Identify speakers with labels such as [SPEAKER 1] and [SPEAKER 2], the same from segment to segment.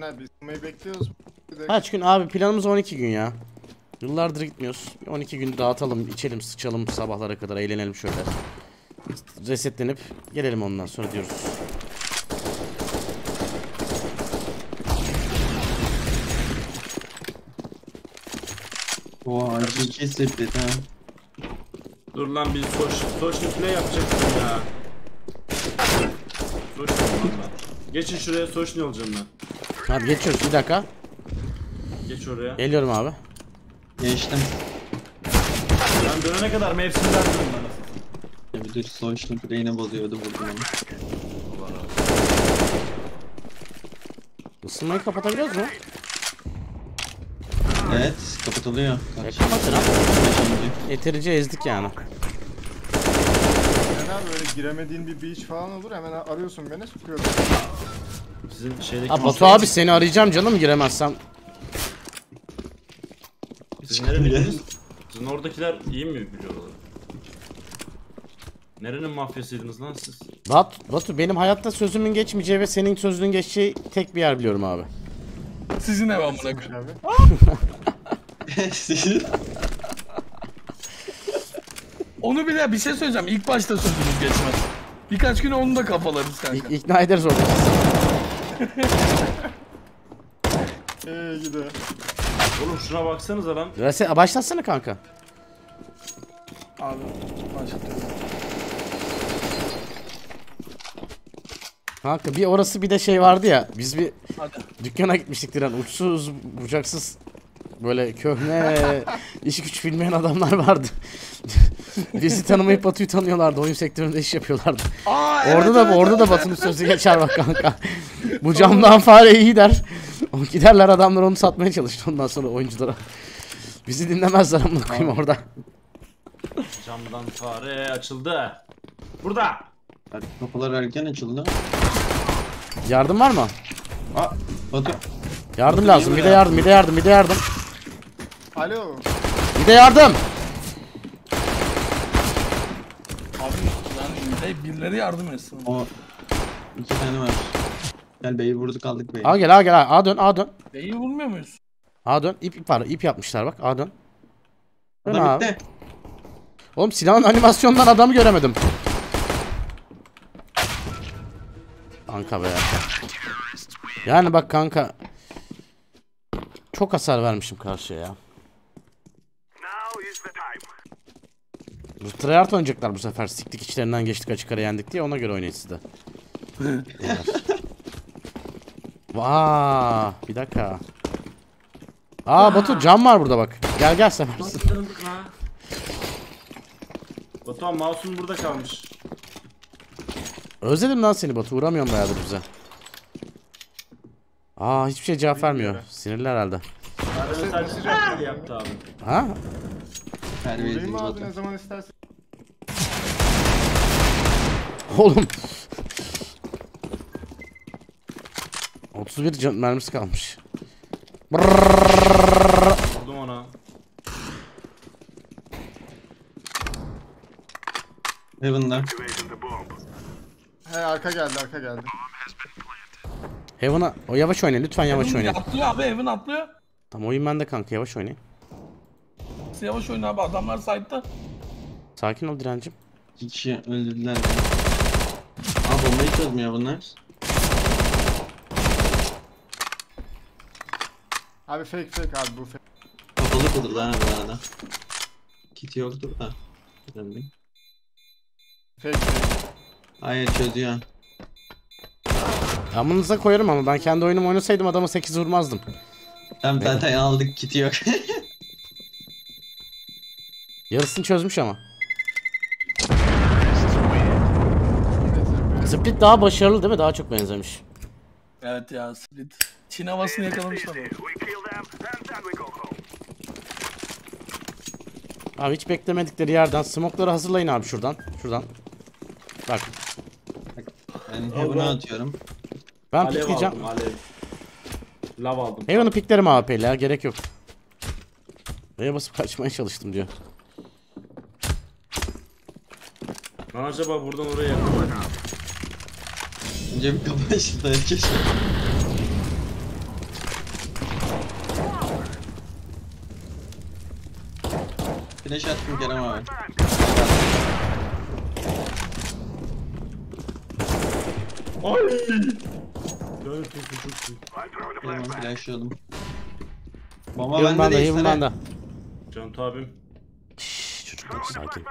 [SPEAKER 1] Ne biz ısınmayı bekliyoruz.
[SPEAKER 2] Kaç gün abi planımız 12 gün ya. Yıllardır gitmiyoruz. 12 gün dağıtalım, içelim, sıçalım sabahlara kadar eğlenelim şöyle. Resetlenip gelelim ondan sonra diyoruz.
[SPEAKER 3] Oha GG sepet ha.
[SPEAKER 4] Dur lan bir social, social play yapacaktım ya. Valla. Geçin şuraya social olacağım ben.
[SPEAKER 2] Hadi geçiyoruz bir dakika.
[SPEAKER 4] Geç oraya.
[SPEAKER 2] Geliyorum abi.
[SPEAKER 3] Geçtim.
[SPEAKER 4] Ben dönene kadar mevsimler dönün bana.
[SPEAKER 3] Ya bir de social play'ine bozuyordu vurdum onu.
[SPEAKER 2] Isınmayı kapatabiliyoruz mu?
[SPEAKER 3] Evet kapatılıyor.
[SPEAKER 2] E,
[SPEAKER 3] Kaç?
[SPEAKER 2] kapatın abi.
[SPEAKER 3] Beşinci.
[SPEAKER 2] Yeterince ezdik yani.
[SPEAKER 1] Fena böyle giremediğin bir beach falan olur hemen arıyorsun beni sıkıyorum.
[SPEAKER 4] Sizin şeydeki...
[SPEAKER 2] Ha Batu abi seni arayacağım canım giremezsem.
[SPEAKER 4] Siz nerelisiniz? Sizin oradakiler iyi mi biliyor oraları? Nerenin mafyasıydınız lan siz?
[SPEAKER 2] Batu, Batu benim hayatta sözümün geçmeyeceği ve senin sözünün geçeceği tek bir yer biliyorum abi.
[SPEAKER 5] Sizin ev amına koyayım.
[SPEAKER 1] Abi.
[SPEAKER 3] Siz-
[SPEAKER 5] Onu bile bir şey söyleyeceğim. İlk başta sözünüz geçmez. Birkaç gün onu da kafalarız kanka.
[SPEAKER 2] İk- ikna ederiz orada.
[SPEAKER 1] Eee gide.
[SPEAKER 4] Oğlum şuna baksanıza lan.
[SPEAKER 2] Reset, başlatsana kanka.
[SPEAKER 5] Abi başlatıyorum.
[SPEAKER 2] Kanka bir orası bir de şey vardı ya. Biz bir
[SPEAKER 5] Hadi.
[SPEAKER 2] dükkana gitmiştik diren uçsuz bucaksız böyle köhne iş güç bilmeyen adamlar vardı. Bizi tanımayıp Batu'yu tanıyorlardı. Oyun sektöründe iş yapıyorlardı.
[SPEAKER 5] Aa,
[SPEAKER 2] Orada da orada da Batu'nun sözü geçer bak kanka. Bu camdan fare iyi der. O giderler adamlar onu satmaya çalıştı ondan sonra oyunculara. Bizi dinlemezler amına koyayım orada.
[SPEAKER 4] Camdan fare açıldı. Burada.
[SPEAKER 3] Hadi kapılar erken açıldı.
[SPEAKER 2] Yardım var mı?
[SPEAKER 3] Aa Batu.
[SPEAKER 2] Yardım lazım. Bir de yardım, bir de yardım, bir de yardım.
[SPEAKER 1] Alo.
[SPEAKER 2] Bir de yardım.
[SPEAKER 5] Abi hey, birileri yardım etsin.
[SPEAKER 3] O iki tane var. Gel beyi vurduk aldık beyi.
[SPEAKER 2] A gel, A gel, A, A dön, A dön.
[SPEAKER 5] Beyi vurmuyor muyuz?
[SPEAKER 2] A dön. İp, ip var. ip yapmışlar bak. A dön. Dön
[SPEAKER 3] Adam
[SPEAKER 2] abi.
[SPEAKER 3] bitti.
[SPEAKER 2] Oğlum silahın animasyonundan adamı göremedim. Kanka be. Yani bak kanka. Çok hasar vermişim karşıya ya. Bu tryhard oynayacaklar bu sefer. Siktik içlerinden geçtik açık ara yendik diye ona göre oynayın siz de. Vaa, bir dakika. Aa Batu cam var burada bak. Gel gel seversin.
[SPEAKER 4] Kırıldık lan? Batuhan mouse'un burada kalmış.
[SPEAKER 2] Özledim lan seni Batu. Uğramıyorum bayağıdır bize. Aa hiçbir şey cevap vermiyor. Sinirli herhalde.
[SPEAKER 4] Sadece
[SPEAKER 1] cevap
[SPEAKER 4] "Aa" yaptı abi.
[SPEAKER 2] Ha?
[SPEAKER 3] Terbiyesiz
[SPEAKER 1] Buradayım abi ne zaman istersen.
[SPEAKER 2] Oğlum. 31 can mermisi kalmış.
[SPEAKER 4] Vurdum ona.
[SPEAKER 3] Heaven'da.
[SPEAKER 1] He arka geldi arka geldi.
[SPEAKER 2] Heaven'a o yavaş oynayın lütfen yavaş oynayın.
[SPEAKER 5] atlıyor abi evin atlıyor.
[SPEAKER 2] Tamam oyun bende kanka yavaş oynayın.
[SPEAKER 5] Siz Yavaş oyna abi adamlar site'da.
[SPEAKER 2] Sakin ol direncim.
[SPEAKER 3] İki kişi öldürdüler. Aa bombayı çözmüyor bunlar.
[SPEAKER 1] Abi fake fake abi bu fake.
[SPEAKER 3] Kapalı kıldılar ha bu arada. Kit yoktur da.
[SPEAKER 1] Fake fake.
[SPEAKER 3] Hayır çözüyor.
[SPEAKER 2] Amınıza koyarım ama ben kendi oyunumu oynasaydım adama 8 vurmazdım.
[SPEAKER 3] Tam zaten aldık kiti yok.
[SPEAKER 2] Yarısını çözmüş ama. Split daha başarılı değil mi? Daha çok benzemiş.
[SPEAKER 5] Evet ya Split. Çin havasını yakalamışlar. abi.
[SPEAKER 2] Hiç beklemedikleri yerden smoke'ları hazırlayın abi şuradan. Şuradan. Bak
[SPEAKER 3] Ben Heaven'a atıyorum.
[SPEAKER 2] ben
[SPEAKER 4] Alev
[SPEAKER 2] pikleyeceğim.
[SPEAKER 4] aldım alev. Lav aldım.
[SPEAKER 2] Heaven'ı piklerim AWP ile ya gerek yok. B'ye basıp kaçmaya çalıştım diyor.
[SPEAKER 4] Lan acaba buradan oraya yakın mı?
[SPEAKER 3] Önce bir kapı şimdi herkes. Güneş attım Kerem abi.
[SPEAKER 4] Ay! Dön çok çok iyi.
[SPEAKER 3] Tamam flashladım. Bomba bende de
[SPEAKER 2] bende.
[SPEAKER 4] Can abim.
[SPEAKER 2] Şşş çocuklar sakin.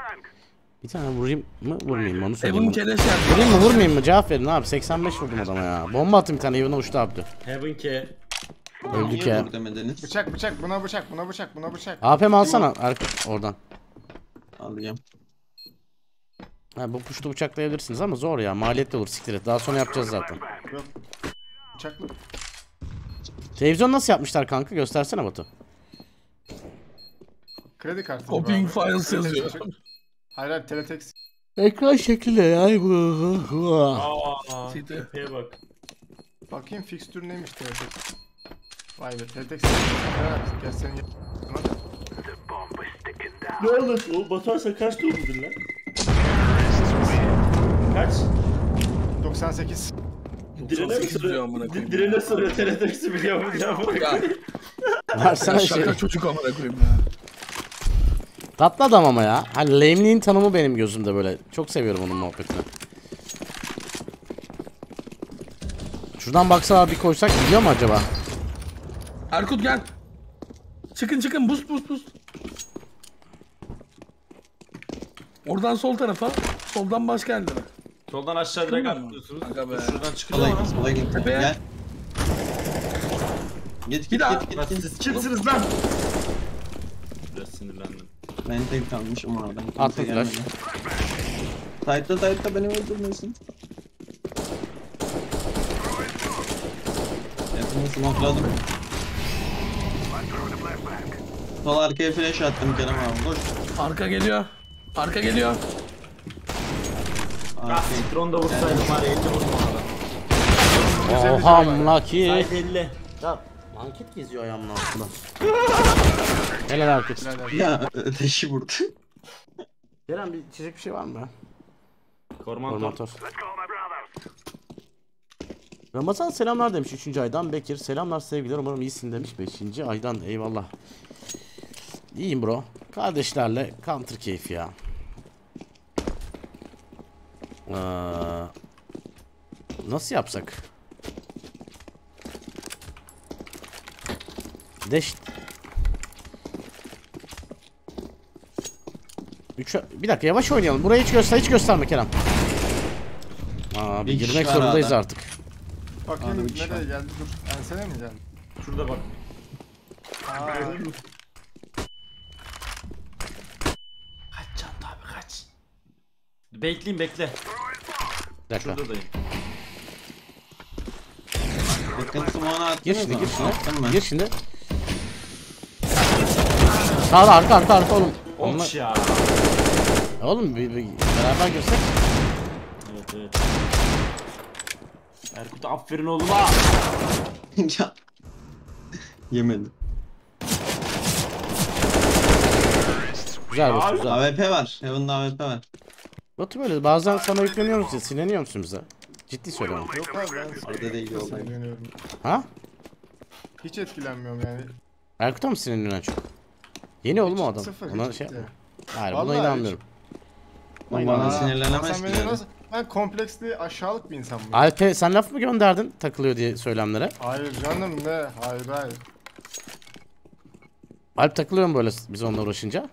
[SPEAKER 2] Bir tane vurayım mı vurmayayım mı onu
[SPEAKER 5] Evan
[SPEAKER 2] söyleyeyim.
[SPEAKER 5] keleş yaptı.
[SPEAKER 2] Vurayım mı vurmayayım mı cevap verin abi 85 vurdum adama ya. Bomba attım bir tane Heaven'a uçtu abi.
[SPEAKER 4] Heaven K.
[SPEAKER 2] Öldük ya.
[SPEAKER 1] Bıçak bıçak buna bıçak buna bıçak buna bıçak.
[SPEAKER 2] AP'mi alsana arka, oradan.
[SPEAKER 3] Alacağım.
[SPEAKER 2] Ha, bu puştu bıçaklayabilirsiniz ama zor ya maliyetli olur siktir et. Daha sonra yapacağız zaten.
[SPEAKER 1] Yok. Bıçaklı.
[SPEAKER 2] Televizyon nasıl yapmışlar kanka göstersene Batu.
[SPEAKER 1] Kredi kartı.
[SPEAKER 5] Copying files yazıyor.
[SPEAKER 1] Hayır hayır teletext.
[SPEAKER 2] Ekran şekli ya bu.
[SPEAKER 4] Aa, tepeye bak.
[SPEAKER 1] Bakayım fixtür neymiş teletext. Vay be teletext. Evet, gel senin y-
[SPEAKER 4] Ne oldu? O Batuhan kaç doğumludur lan? Kaç?
[SPEAKER 1] 98.
[SPEAKER 4] Direne mi
[SPEAKER 5] 98 diyor
[SPEAKER 4] soruyor?
[SPEAKER 5] amına koyayım.
[SPEAKER 4] Di- Direne soruyor teleteksi biliyor mu
[SPEAKER 5] Ya.
[SPEAKER 2] Versene şey.
[SPEAKER 5] şaka çocuk amına koyayım ya.
[SPEAKER 2] Tatlı adam ama ya. Hani lame'liğin tanımı benim gözümde böyle. Çok seviyorum onun muhabbetini. Şuradan baksa bir koysak gidiyor mu acaba?
[SPEAKER 5] Erkut gel. Çıkın çıkın boost boost boost. Oradan sol tarafa. Soldan başka yerlere.
[SPEAKER 4] Soldan aşağı direkt atlıyorsunuz.
[SPEAKER 5] Aga be.
[SPEAKER 4] Şuradan
[SPEAKER 3] Sola
[SPEAKER 4] ama.
[SPEAKER 3] git. Gel. Git git git
[SPEAKER 4] Lan
[SPEAKER 3] git. git.
[SPEAKER 4] siz kimsiniz lan? Biraz sinirlendim.
[SPEAKER 3] Ben tek kalmışım oradan. Kimse
[SPEAKER 2] Attım flash.
[SPEAKER 3] Sight'ta sight'ta beni öldürmesin. Yakını smokeladım. Sol arkaya flash attım Kerem abi. Koş.
[SPEAKER 5] Arka geliyor. Arka geliyor.
[SPEAKER 4] Ah. Citron da vursaydım var ya 50 vurdum ona.
[SPEAKER 2] Oha amına ki.
[SPEAKER 4] Saydı 50.
[SPEAKER 2] Ya manket geziyor ayağımın altında. Helal Erkut.
[SPEAKER 3] Ya öteşi vurdu.
[SPEAKER 2] Kerem bir içecek bir şey var mı?
[SPEAKER 4] Korman top.
[SPEAKER 2] Formatör. Ramazan selamlar demiş 3. aydan Bekir. Selamlar sevgiler umarım iyisin demiş 5. aydan eyvallah. İyiyim bro. Kardeşlerle counter keyfi ya. Ee, nasıl yapsak? Deş... Üç... Bir dakika yavaş oynayalım. Burayı hiç göster, hiç gösterme Kerem. Aa, bir
[SPEAKER 3] kişi
[SPEAKER 2] girmek
[SPEAKER 3] var
[SPEAKER 2] zorundayız
[SPEAKER 3] arada.
[SPEAKER 2] artık.
[SPEAKER 1] Bakayım
[SPEAKER 3] Abi, bir şey
[SPEAKER 1] nereye geldi dur. Ensene mi geldi?
[SPEAKER 4] Şurada bak.
[SPEAKER 1] Aa,
[SPEAKER 4] Kaç can abi kaç. Bekleyin bekle.
[SPEAKER 2] Bir dakika.
[SPEAKER 4] Şuradayım.
[SPEAKER 3] Bakın smoke'unu attınız
[SPEAKER 2] Gir şimdi,
[SPEAKER 3] mı?
[SPEAKER 2] gir şimdi.
[SPEAKER 3] Attım ben.
[SPEAKER 2] Gir şimdi. Sağda arka arka arka oğlum.
[SPEAKER 4] Olmuş ya.
[SPEAKER 2] Oğlum bir, bir beraber girsek.
[SPEAKER 4] Evet evet. Erkut aferin oğlum ha.
[SPEAKER 3] ya. Yemedim.
[SPEAKER 2] Güzel
[SPEAKER 4] Abi,
[SPEAKER 2] güzel.
[SPEAKER 3] AWP var. Heaven'da AWP var.
[SPEAKER 2] Batu böyle bazen sana yükleniyoruz ya sinirleniyor musun bize? Ciddi söylüyorum.
[SPEAKER 1] yok abi ben
[SPEAKER 3] Orada değil yolda.
[SPEAKER 2] Ha?
[SPEAKER 1] Hiç etkilenmiyorum yani.
[SPEAKER 2] Erkut'a mı sinirleniyorsun çok? Yeni oğlum o adam.
[SPEAKER 1] Sıfır
[SPEAKER 2] Ona şey yapma. Hayır
[SPEAKER 1] Vallahi
[SPEAKER 2] buna
[SPEAKER 1] hiç.
[SPEAKER 2] İnanmıyorum.
[SPEAKER 3] Bana sinirlenemez
[SPEAKER 1] Sen
[SPEAKER 3] ki.
[SPEAKER 1] nasıl... Ben kompleksli aşağılık bir insan mıyım?
[SPEAKER 2] Alp'e sen laf mı gönderdin takılıyor diye söylemlere?
[SPEAKER 1] Hayır canım ne? Hayır hayır.
[SPEAKER 2] Alp takılıyor mu böyle biz onunla uğraşınca?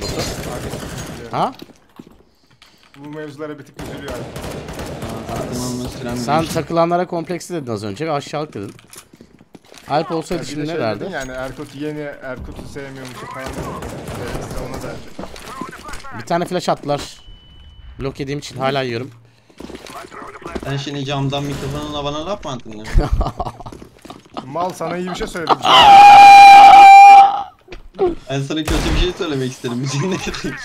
[SPEAKER 2] Batu? Ha?
[SPEAKER 1] Bu mevzulara bir tık üzülüyor
[SPEAKER 3] sürem
[SPEAKER 2] Sen takılanlara kompleksli dedin az önce ve aşağılık dedin. Alp olsaydı şimdi ne
[SPEAKER 1] şey
[SPEAKER 2] derdi?
[SPEAKER 1] Yani Erkut yeni, Erkut'u sevmiyormuş falan. Ee, ona da
[SPEAKER 2] Bir tane flash attılar. Blok yediğim için hala yiyorum.
[SPEAKER 3] Sen şimdi camdan mikrofonla bana laf mı attın?
[SPEAKER 1] Mal sana iyi bir şey söyledim.
[SPEAKER 3] ben sana kötü bir şey söylemek isterim. Müziğin ne kadar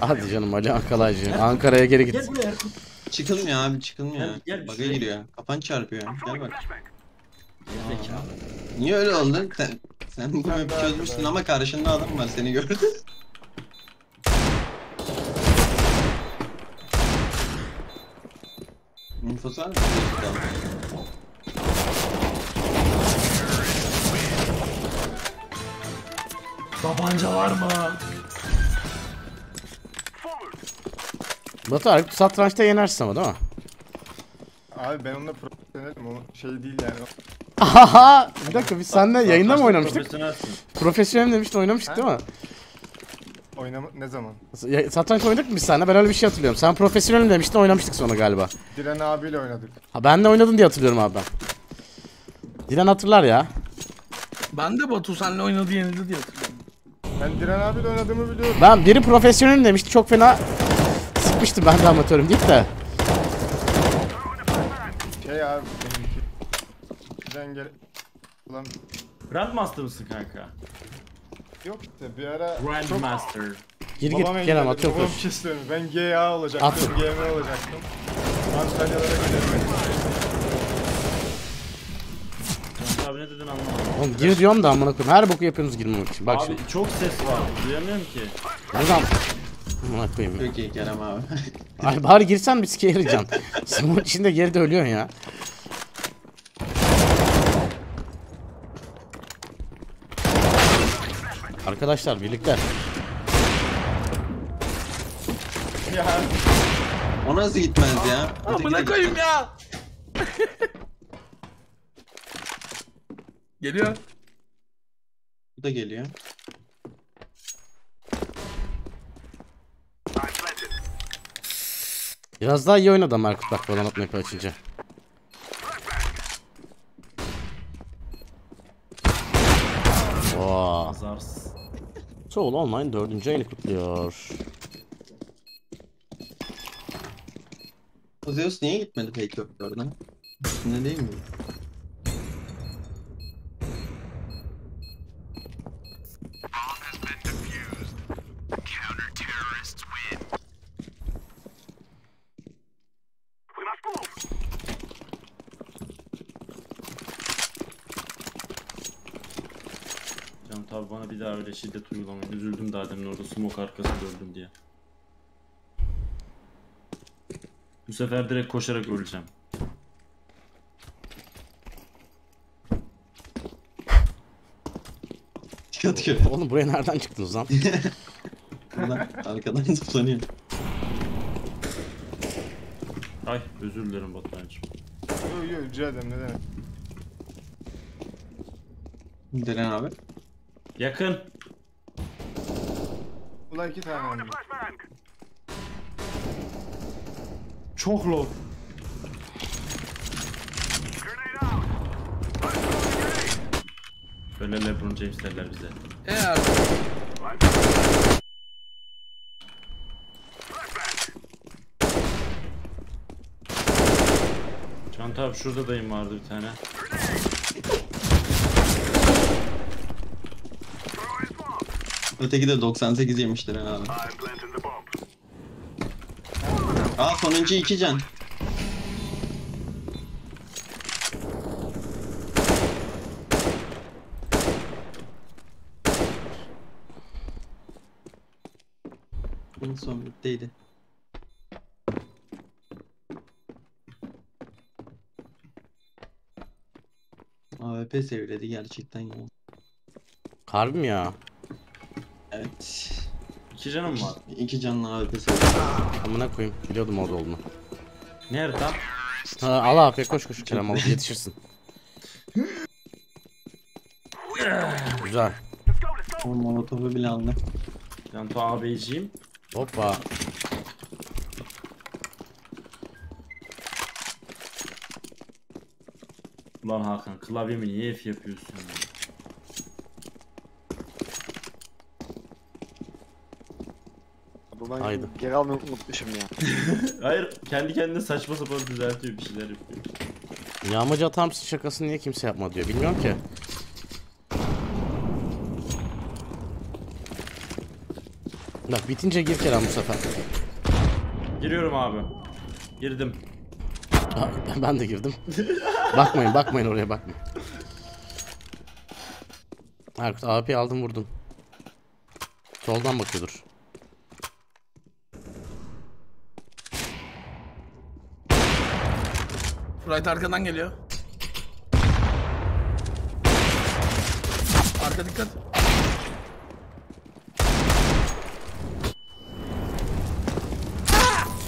[SPEAKER 2] Hadi canım Ali Ankalaycı. Ankara'ya geri git.
[SPEAKER 4] Gel buraya.
[SPEAKER 3] Çıkılmıyor abi çıkılmıyor.
[SPEAKER 4] Gel, gel
[SPEAKER 3] Bug'a
[SPEAKER 4] şuraya.
[SPEAKER 3] giriyor. Kafan çarpıyor. Gel bak. Niye öyle oldu? Sen, sen bu map'i çözmüşsün ama karşında adam var seni gördü. Infosu var mı?
[SPEAKER 5] Tabanca var mı?
[SPEAKER 2] Batu Arif satrançta yenersin ama değil mi?
[SPEAKER 1] Abi ben onunla profesyonelim o şey değil yani.
[SPEAKER 2] Ahaha! Bir dakika biz seninle yayında mı oynamıştık?
[SPEAKER 4] Profesyonelsin.
[SPEAKER 2] Profesyonel demiştin oynamıştık değil mi?
[SPEAKER 1] Oynama ne zaman?
[SPEAKER 2] Ya- Satranç oynadık mı biz seninle? Ben öyle bir şey hatırlıyorum. Sen profesyonelim demiştin oynamıştık sonra galiba.
[SPEAKER 1] Diren abiyle oynadık.
[SPEAKER 2] Ha ben de oynadın diye hatırlıyorum abi ben. Dilan hatırlar ya.
[SPEAKER 5] Ben de Batu senle oynadı yenildi diye hatırlıyorum.
[SPEAKER 1] Ben Diren abiyle oynadığımı biliyorum.
[SPEAKER 2] Ben biri profesyonelim demişti çok fena sıkmıştım ben de amatörüm deyip de.
[SPEAKER 1] Şey abi benimki. Diren gel... Ulan
[SPEAKER 4] Grandmaster mısın kanka?
[SPEAKER 1] Yok işte bir ara çok
[SPEAKER 4] Grandmaster.
[SPEAKER 2] Gir
[SPEAKER 1] babam
[SPEAKER 2] git gel amatör
[SPEAKER 1] babam
[SPEAKER 2] koş.
[SPEAKER 1] bir şey söylüyor. Ben GA olacaktım,
[SPEAKER 2] At.
[SPEAKER 1] GM olacaktım. Antalyalara gidelim.
[SPEAKER 4] Can abi ne dedin anlamadım.
[SPEAKER 2] Oğlum gir diyorum da amına koyayım. Her boku yapıyorsunuz girmemek için. Bak
[SPEAKER 4] Abi
[SPEAKER 2] şimdi.
[SPEAKER 4] çok ses var. Duyamıyorum ki.
[SPEAKER 2] Buradan. Amına koyayım ya.
[SPEAKER 3] Çok iyi Kerem abi.
[SPEAKER 2] Ay bari girsen bir sikeye yarayacaksın. Smoke içinde geride ölüyorsun ya. Arkadaşlar birlikte.
[SPEAKER 1] Ya
[SPEAKER 3] o nasıl gitmez ya?
[SPEAKER 5] Amına koyayım ya. Geliyor.
[SPEAKER 3] Bu da geliyor.
[SPEAKER 2] Biraz daha iyi oynadı ama Erkut bak Valorant map'i açınca. Wow.
[SPEAKER 4] Azarsız.
[SPEAKER 2] Soul Online 4. ayını kutluyor.
[SPEAKER 3] Zeus niye gitmedi peki köprülerden? Ne değil mi?
[SPEAKER 4] Can tabi öyle şiddet uygulamayın. Üzüldüm daha demin orada smoke arkasında öldüm diye. Bu sefer direkt koşarak öleceğim.
[SPEAKER 3] Dikkat köprü.
[SPEAKER 2] Oğlum buraya nereden çıktınız lan?
[SPEAKER 3] Buradan arkadan zıplanıyor.
[SPEAKER 4] Ay özür dilerim Batuhan'cığım.
[SPEAKER 1] yok yok rica ederim ne demek.
[SPEAKER 3] Diren abi.
[SPEAKER 4] Yakın.
[SPEAKER 1] Ulan iki tane.
[SPEAKER 4] Çok low. Böyle LeBron James derler bize.
[SPEAKER 5] Eğer
[SPEAKER 4] Çanta abi şurada dayım vardı bir tane.
[SPEAKER 3] Öteki de 98 yemiş Diren abi. Aa sonuncu iki can. En son bittiydi. AWP seviledi gerçekten ya.
[SPEAKER 2] Harbi mi ya?
[SPEAKER 3] Evet.
[SPEAKER 4] İki canım var.
[SPEAKER 3] İki canlı AWP seviledi.
[SPEAKER 2] Amına koyayım. Biliyordum orada olduğunu.
[SPEAKER 4] Nerede?
[SPEAKER 2] Ha, al abi koş koş Kerem al yetişirsin. Güzel.
[SPEAKER 3] O molotofu bile aldı.
[SPEAKER 4] Canto ağabeyciğim.
[SPEAKER 2] Hoppa.
[SPEAKER 4] Ulan Hakan klavyemi niye F yapıyorsun ya?
[SPEAKER 6] Ulan
[SPEAKER 2] Haydi.
[SPEAKER 6] geri almayı unutmuşum ya.
[SPEAKER 4] Hayır kendi kendine saçma sapan düzeltiyor bir şeyler yapıyor.
[SPEAKER 2] Yağmacı atar mısın şakasını niye kimse yapma diyor. Bilmiyorum ki. Bak bitince gir Kerem bu sefer.
[SPEAKER 4] Giriyorum abi. Girdim.
[SPEAKER 2] Aa, Ben de girdim. bakmayın bakmayın oraya bakmayın. Erkut AP aldım vurdum. Soldan bakıyordur.
[SPEAKER 5] Right arkadan geliyor. Arka dikkat.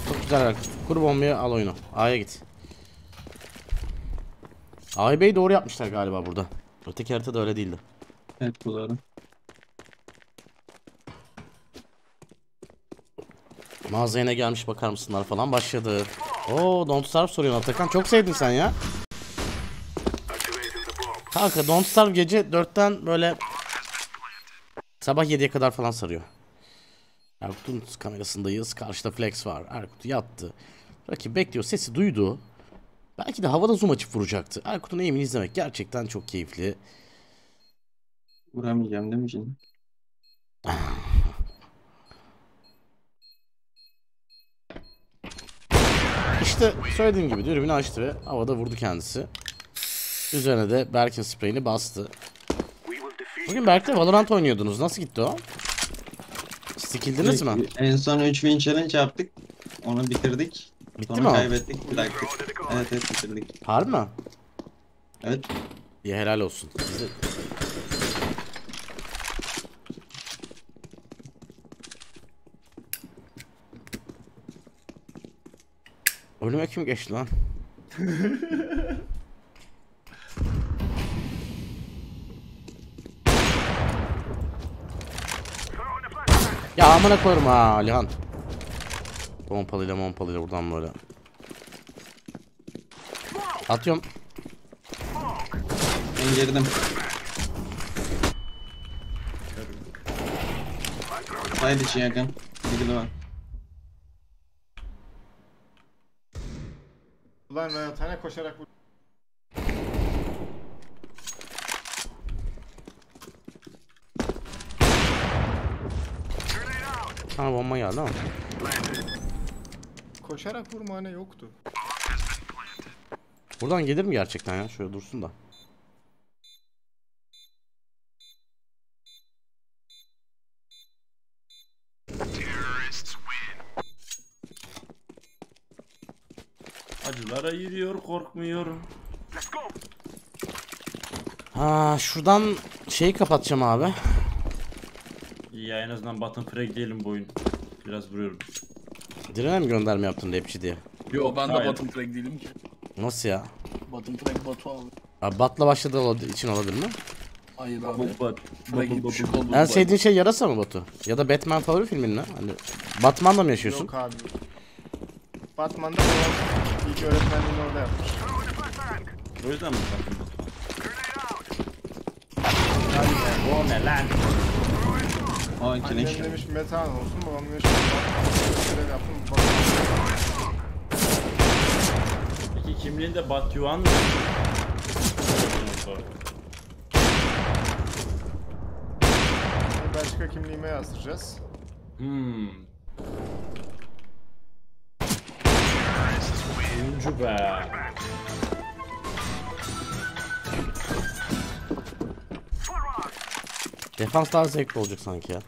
[SPEAKER 2] Çok güzel bak. Kur bombayı al oyunu. A'ya git. A'yı B'yi doğru yapmışlar galiba burada. Öteki haritada öyle değildi.
[SPEAKER 3] Evet bu doğru.
[SPEAKER 2] Mağazaya gelmiş bakar mısınlar falan başladı. Oo Don't Starve soruyorsun Atakan. Çok sevdin sen ya. Kanka Don't Starve gece 4'ten böyle sabah 7'ye kadar falan sarıyor. Erkut'un kamerasındayız. Karşıda flex var. Erkut yattı. Rakip bekliyor. Sesi duydu. Belki de havada zoom açıp vuracaktı. Erkut'un eğimini izlemek gerçekten çok keyifli.
[SPEAKER 3] Vuramayacağım değil mi şimdi?
[SPEAKER 2] İşte söylediğim gibi dürbünü açtı ve havada vurdu kendisi. Üzerine de Berk'in spreyini bastı. Bugün Berk'le Valorant oynuyordunuz. Nasıl gitti o? Skilldiniz mi?
[SPEAKER 3] En son 3 win challenge yaptık. Onu bitirdik.
[SPEAKER 2] Bitti
[SPEAKER 3] Sonra
[SPEAKER 2] mi o?
[SPEAKER 3] kaybettik bıraktık. Evet evet bitirdik.
[SPEAKER 2] Harbi mi?
[SPEAKER 3] Evet.
[SPEAKER 2] İyi helal olsun. Bizi- Önüme kim geçti lan? ya amına koyarım ha Alihan. Pompalıyla mompalıyla buradan böyle. Atıyorum.
[SPEAKER 3] Ben girdim. Haydi yakın. Bilgi var.
[SPEAKER 1] Ulan Rayathane koşarak vur.
[SPEAKER 2] Sana bomba geldi ama.
[SPEAKER 1] Koşarak vurma hani yoktu.
[SPEAKER 2] Buradan gelir mi gerçekten ya? Şöyle dursun da.
[SPEAKER 4] Acılar ayırıyor korkmuyor.
[SPEAKER 2] Ha şuradan şeyi kapatacağım abi.
[SPEAKER 4] İyi ya en azından button frag değilim bu oyun. Biraz vuruyorum.
[SPEAKER 2] Direne mi gönderme yaptın rapçi diye?
[SPEAKER 5] Yo ben de
[SPEAKER 4] Hayır.
[SPEAKER 5] bottom track değilim ki.
[SPEAKER 2] Nasıl ya?
[SPEAKER 5] Bottom track Batu abi.
[SPEAKER 2] Abi Bat'la başladığı ol- için olabilir mi?
[SPEAKER 5] Hayır abi.
[SPEAKER 4] But, but,
[SPEAKER 5] Track'i düşük oldu.
[SPEAKER 2] En sevdiğin şey yarasa mı Batu? Ya da Batman favori filmin ne? Hani Batman'la mı yaşıyorsun?
[SPEAKER 1] Yok abi. Batman'da babam ilk öğretmenliğini orada yapmış.
[SPEAKER 4] O yüzden mi button Batu? O ne lan?
[SPEAKER 3] Aa iki
[SPEAKER 1] Annem demiş metan olsun babam demiş görev yaptım. Babam
[SPEAKER 4] Peki kimliğinde Batyuan mı?
[SPEAKER 1] Belçika kimliğime yazdıracağız.
[SPEAKER 4] Hmm. Oyuncu be.
[SPEAKER 2] Defans daha zevkli olacak sanki ya.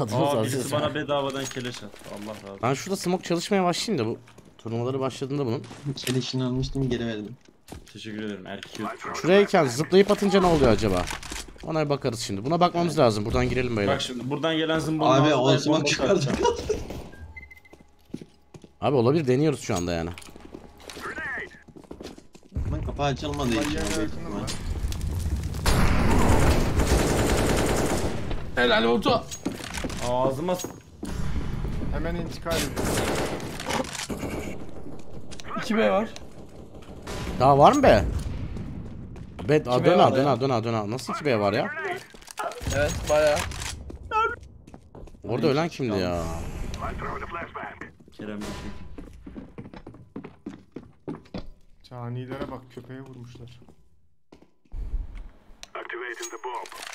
[SPEAKER 2] Adımız
[SPEAKER 4] Aa birisi bana bedavadan keleş attı. Allah razı olsun.
[SPEAKER 2] Ben şurada smoke çalışmaya başlayayım da bu turnuvaları başladığında bunun.
[SPEAKER 3] Çelişini almıştım geri verdim.
[SPEAKER 4] Teşekkür ederim erkek yok.
[SPEAKER 2] Şurayayken zıplayıp atınca ne oluyor acaba? Ona bir bakarız şimdi. Buna bakmamız lazım. Buradan girelim böyle.
[SPEAKER 4] Bak şimdi buradan gelen zımbonun
[SPEAKER 3] Abi
[SPEAKER 4] ağzına
[SPEAKER 3] o
[SPEAKER 4] bomba atacağım.
[SPEAKER 2] Abi olabilir deniyoruz şu anda yani.
[SPEAKER 1] Ben yakınım
[SPEAKER 3] ihtimal.
[SPEAKER 1] ben.
[SPEAKER 5] Helal Batu.
[SPEAKER 4] Ağzıma s-
[SPEAKER 1] Hemen intikal ediyorum.
[SPEAKER 5] 2B var.
[SPEAKER 2] Daha var mı be? Be,
[SPEAKER 5] B
[SPEAKER 2] döna
[SPEAKER 5] var
[SPEAKER 2] döna
[SPEAKER 5] ya.
[SPEAKER 2] döna döna. Nasıl 2B var ya?
[SPEAKER 5] Evet baya.
[SPEAKER 2] Orada ölen kimdi ya?
[SPEAKER 4] Kerem Bey.
[SPEAKER 1] Canilere bak köpeğe vurmuşlar. Noskop.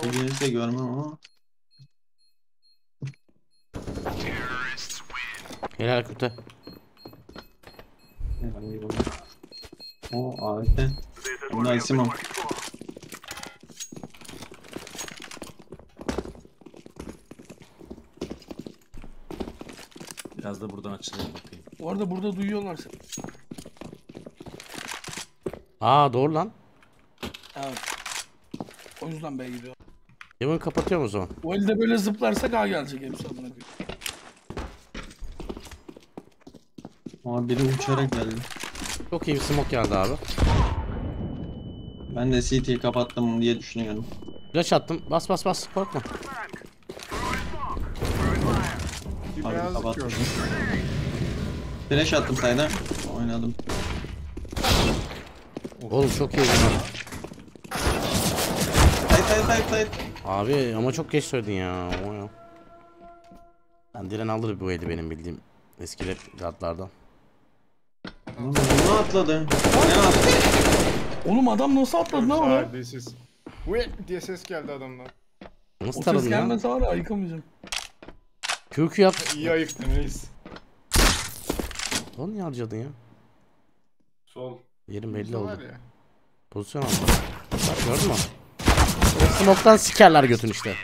[SPEAKER 3] Kampa gelirse görmem ama.
[SPEAKER 2] Helal
[SPEAKER 3] bir O AFK. Bunlar Simon.
[SPEAKER 4] Biraz da buradan açılayım bakayım.
[SPEAKER 5] Bu arada burada duyuyorlar seni.
[SPEAKER 2] Aa doğru lan.
[SPEAKER 5] Evet. O yüzden B gidiyor.
[SPEAKER 2] Heaven kapatıyor mu o zaman?
[SPEAKER 5] O elde böyle zıplarsak A gelecek hepsi amına koyayım.
[SPEAKER 3] Ama biri uçarak geldi.
[SPEAKER 2] Çok iyi bir smoke geldi abi.
[SPEAKER 3] Ben de CT'yi kapattım diye düşünüyorum.
[SPEAKER 2] Flash attım. Bas bas bas korkma.
[SPEAKER 3] Abi kapattım. Flash attım sayda. Oynadım.
[SPEAKER 2] Oğlum çok iyi oynadı.
[SPEAKER 3] Sayt sayt sayt sayt.
[SPEAKER 2] Abi ama çok geç söyledin ya. O ya. Ben diren alır bu eli benim bildiğim eski rap guardlardan.
[SPEAKER 3] Ne atladı? Ne attı?
[SPEAKER 5] Oğlum adam nasıl atladı lan oraya?
[SPEAKER 1] Hadi siz. Ve diye ses geldi adamdan.
[SPEAKER 2] Nasıl
[SPEAKER 5] O ses gelmese var ya ayıkamayacağım.
[SPEAKER 2] QQ yap.
[SPEAKER 1] İyi ayıktın reis.
[SPEAKER 2] Onu niye harcadın ya?
[SPEAKER 4] Sol.
[SPEAKER 2] Yerim belli
[SPEAKER 1] var
[SPEAKER 2] oldu.
[SPEAKER 1] ya.
[SPEAKER 2] Pozisyon aldı. Bak gördün mü? Smoke'tan sikerler götün işte.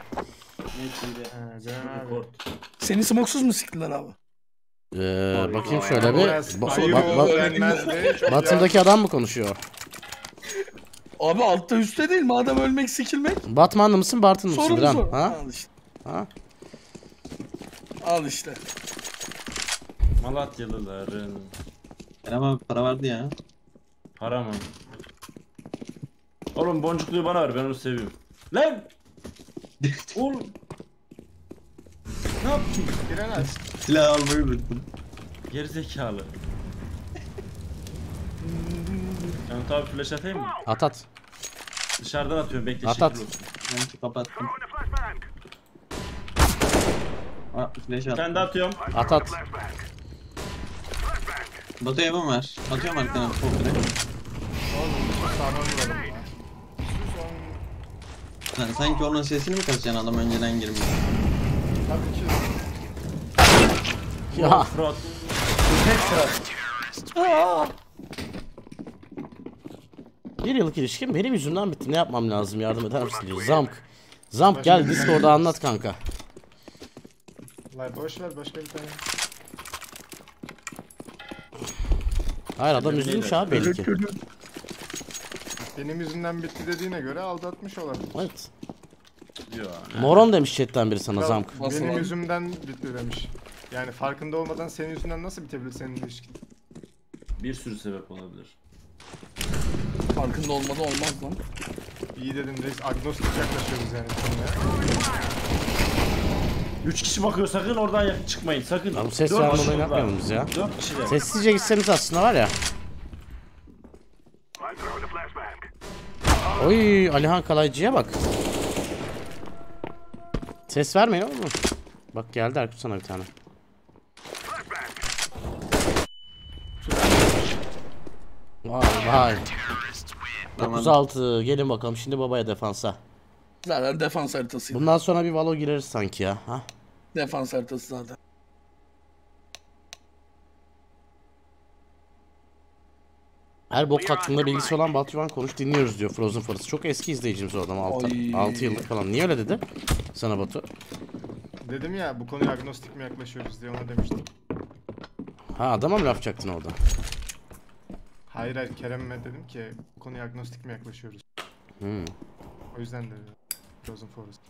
[SPEAKER 5] Seni smoksuz mu siktiler abi?
[SPEAKER 2] Ee, bakayım şöyle bir. Ba- ba- ba- Batımdaki adam mı konuşuyor?
[SPEAKER 5] Abi altta üstte değil madem ölmek sikilmek.
[SPEAKER 2] Batmanlı mısın Bartın mısın
[SPEAKER 5] Sorun
[SPEAKER 2] Diren?
[SPEAKER 5] sor.
[SPEAKER 2] Ha?
[SPEAKER 5] Al işte.
[SPEAKER 2] Ha?
[SPEAKER 5] Al işte.
[SPEAKER 4] Malatyalıların
[SPEAKER 3] abi para vardı ya.
[SPEAKER 4] para mı? Oğlum boncukluyu bana ver ben onu seviyorum. Lan! Oğlum! Ne yaptın?
[SPEAKER 1] ya. Giren aç.
[SPEAKER 3] Silah almayı unuttum.
[SPEAKER 4] Gerizekalı. Canım tabi flash atayım mı?
[SPEAKER 2] At at.
[SPEAKER 4] Dışarıdan atıyorum bekle
[SPEAKER 2] At,
[SPEAKER 4] şekil
[SPEAKER 2] at.
[SPEAKER 4] olsun.
[SPEAKER 3] Ben şu kapattım. Aa, flash attım.
[SPEAKER 4] daha atıyorum.
[SPEAKER 2] At at.
[SPEAKER 3] Batu evim var. Atıyorum arkana.
[SPEAKER 1] Oğlum çok sağlam vuralım ya. Sus oğlum.
[SPEAKER 3] Lan sanki onun sesini mi kasacaksın adam önceden girmiş.
[SPEAKER 1] Tabii ki.
[SPEAKER 2] Ya
[SPEAKER 4] Fırat.
[SPEAKER 2] bir yıllık ilişkim benim yüzümden bitti. Ne yapmam lazım? Yardım eder misin diyor. Zamk. Zamk gel Discord'da anlat kanka.
[SPEAKER 1] Lan boş ver başka bir tane.
[SPEAKER 2] Hayır adam üzülmüş abi belli ki.
[SPEAKER 1] Benim yüzümden bitti dediğine göre aldatmış olabilir.
[SPEAKER 2] Evet.
[SPEAKER 4] Diyor.
[SPEAKER 2] Moron demiş chatten biri sana
[SPEAKER 1] Kral,
[SPEAKER 2] Zamk.
[SPEAKER 5] Nasıl
[SPEAKER 1] Benim
[SPEAKER 5] lan?
[SPEAKER 1] yüzümden bitti demiş. Yani farkında olmadan senin yüzünden nasıl bitebilir senin ilişkin?
[SPEAKER 4] Bir sürü sebep olabilir.
[SPEAKER 5] Farkında olmadan olmaz lan.
[SPEAKER 1] İyi dedim reis agnostik yaklaşıyoruz yani konuya.
[SPEAKER 4] Üç kişi bakıyor sakın oradan yakın çıkmayın sakın.
[SPEAKER 2] Ya bu ses
[SPEAKER 4] Dört kişi
[SPEAKER 2] yapmayalım biz ya.
[SPEAKER 4] Dört kişi de.
[SPEAKER 2] Sessizce gitseniz aslında var ya. Oy Alihan Kalaycı'ya bak. Ses vermeyin oğlum. Bak geldi Erkut sana bir tane. Vay vay.
[SPEAKER 3] Tamam.
[SPEAKER 2] 36 gelin bakalım şimdi babaya defansa.
[SPEAKER 5] Zaten defans haritasıydı.
[SPEAKER 2] Bundan sonra bir Valo gireriz sanki ya. Ha?
[SPEAKER 5] Defans haritası zaten.
[SPEAKER 2] Her bok hakkında bilgisi olan Batuhan konuş dinliyoruz diyor Frozen Forest. Çok eski izleyicimiz o adam 6,
[SPEAKER 5] Ay.
[SPEAKER 2] 6 yıllık falan. Niye öyle dedi? Sana Batu.
[SPEAKER 1] Dedim ya bu konuya agnostik mi yaklaşıyoruz diye ona demiştim.
[SPEAKER 2] Ha adama mı laf çaktın orada?
[SPEAKER 1] Hayır hayır Kerem'e dedim ki bu konuya agnostik mi yaklaşıyoruz.
[SPEAKER 2] Hmm.
[SPEAKER 1] O yüzden de Frozen Forest.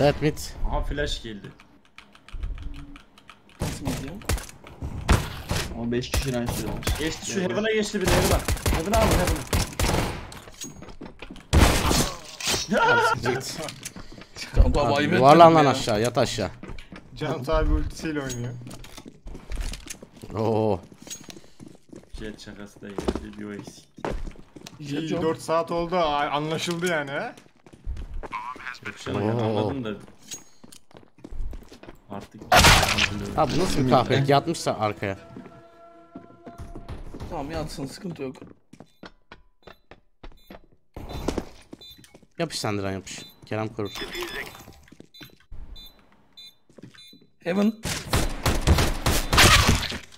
[SPEAKER 2] Evet mid.
[SPEAKER 4] Aha flash geldi.
[SPEAKER 5] Nasıl diyeyim?
[SPEAKER 3] O 5 kişi ranşlıyorlar.
[SPEAKER 4] Geçti şu Heaven'a geçti bir de Heaven'a. Heaven'a abi Heaven'a.
[SPEAKER 5] Tamam tamam ayıp
[SPEAKER 2] Yuvarlan lan aşağı yat aşağı.
[SPEAKER 1] Can abi ultisiyle oynuyor.
[SPEAKER 2] Oo.
[SPEAKER 4] Jet şakası da geldi bir o eksik.
[SPEAKER 5] Jet
[SPEAKER 1] İyi
[SPEAKER 5] yok.
[SPEAKER 1] 4 saat oldu anlaşıldı yani
[SPEAKER 4] yani anladım da. Artık.
[SPEAKER 2] Ha bu nasıl bir kahpe? Yatmışsa arkaya.
[SPEAKER 5] Tamam yatsın sıkıntı yok.
[SPEAKER 2] Yapış sen Diren yapış. Kerem korur.
[SPEAKER 5] Heaven.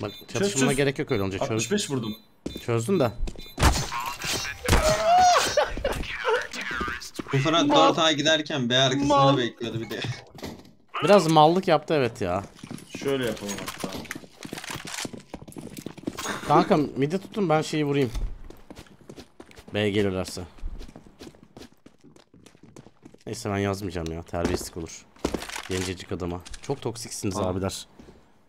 [SPEAKER 2] Bak çatışmana
[SPEAKER 4] çöz.
[SPEAKER 2] gerek yok öyle olunca. Çöz,
[SPEAKER 4] 65 vurdum.
[SPEAKER 2] çözdün de.
[SPEAKER 3] Bu Fırat 4 ay giderken B arkasında bekliyordu bir de.
[SPEAKER 2] Biraz mallık yaptı evet ya.
[SPEAKER 4] Şöyle yapalım hatta.
[SPEAKER 2] Kanka midi tutun ben şeyi vurayım. B gelirlerse. Neyse ben yazmayacağım ya. Terbiyesizlik olur. Gencecik adama. Çok toksiksiniz
[SPEAKER 4] Aa.
[SPEAKER 2] abiler.